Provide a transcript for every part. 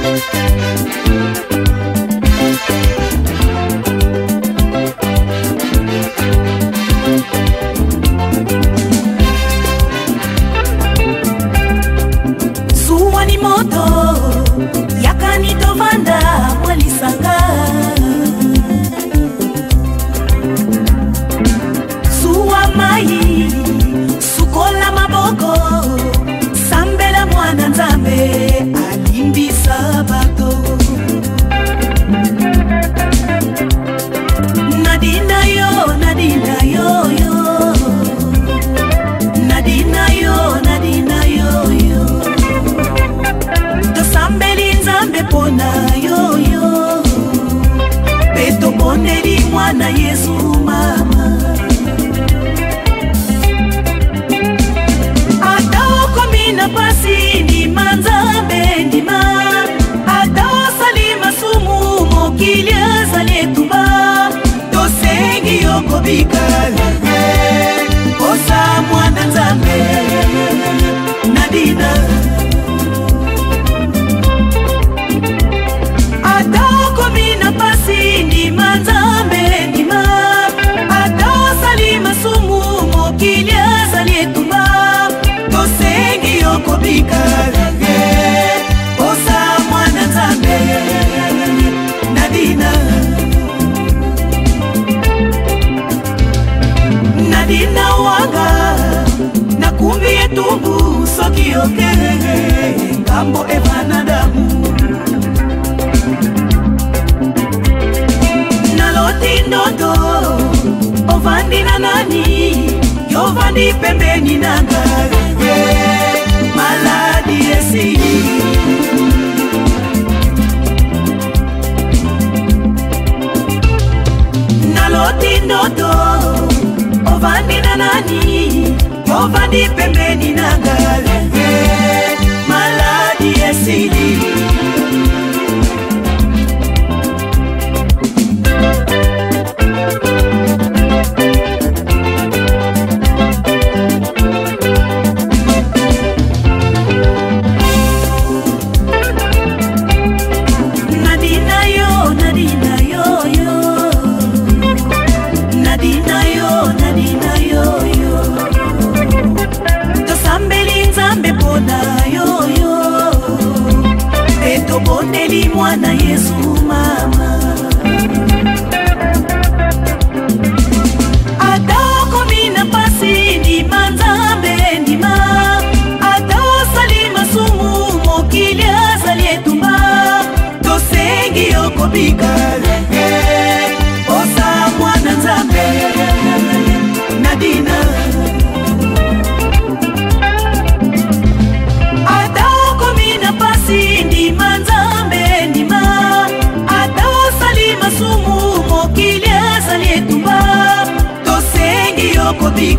Thank you. na pasi ndima nzambe ndima ata osali masumu mokili azali etumba tosengi yo kobikala te ovandi na nani yovandi pembeni na ngai maladi esili naloti ndoto ovandi na nani ovandi pe na yesu mama adakomi na pasi ndima nzambe ndima ata osali masumu mokili azali etumba tosengi okobika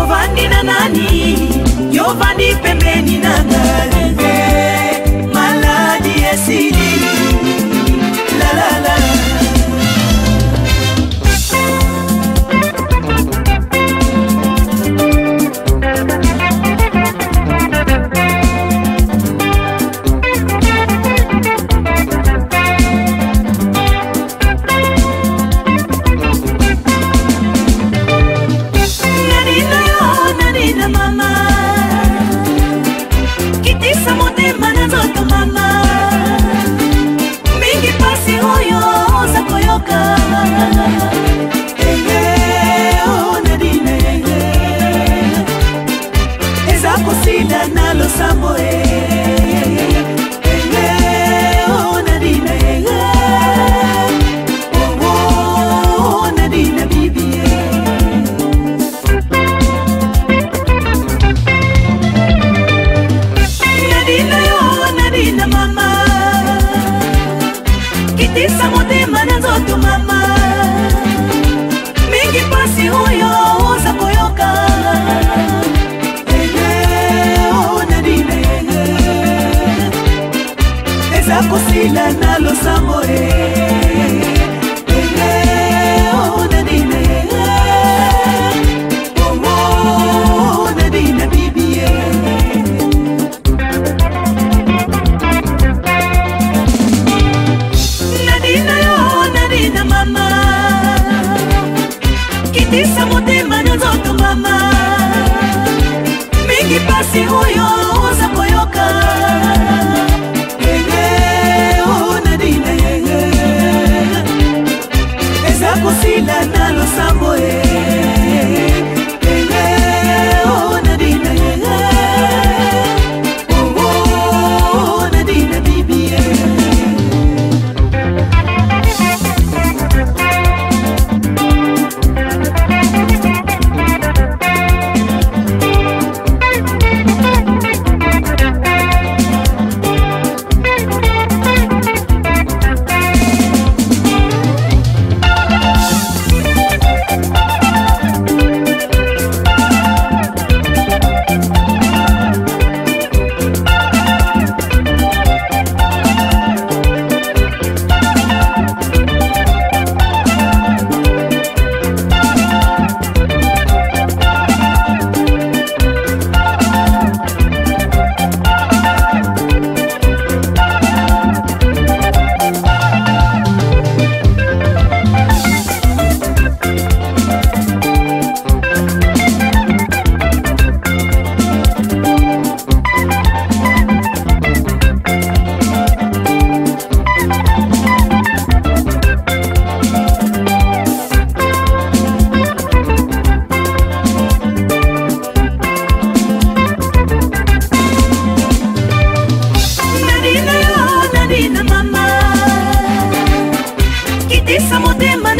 ovandi na nani yovandi pembeni na ngalema motema na nzoto mama mingi pasi oyo oza koyoka oh, ezakosila na losambo e kobebisa motema